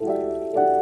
Música